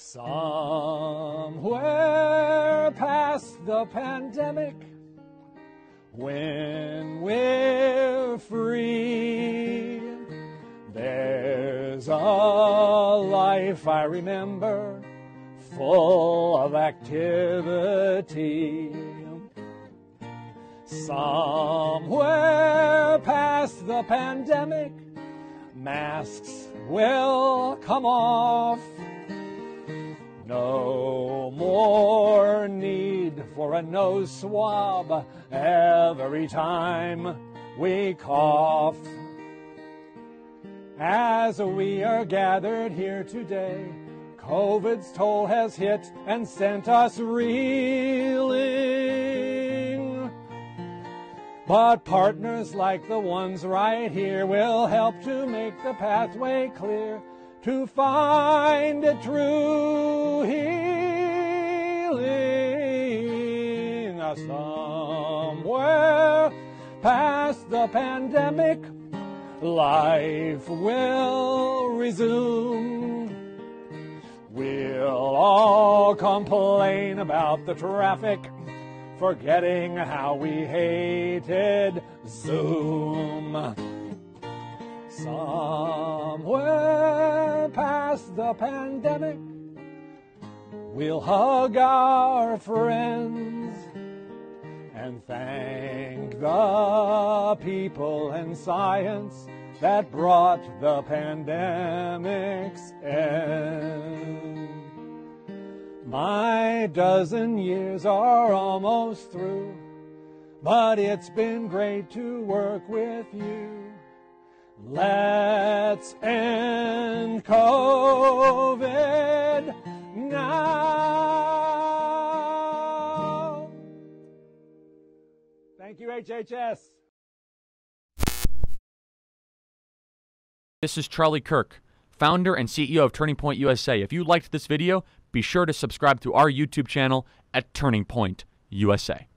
Somewhere past the pandemic, when we're free, there's a life I remember full of activity. Somewhere past the pandemic, masks will come off. For a nose swab every time we cough. As we are gathered here today, COVID's toll has hit and sent us reeling. But partners like the ones right here will help to make the pathway clear to find a true healing somewhere past the pandemic. Life will resume. We'll all complain about the traffic, forgetting how we hated Zoom. Somewhere past the pandemic, we'll hug our friends and thank the people and science that brought the pandemic's end. My dozen years are almost through, but it's been great to work with you. Let's end COVID now. Thank you, HHS. This is Charlie Kirk, founder and CEO of Turning Point USA. If you liked this video, be sure to subscribe to our YouTube channel at Turning Point USA.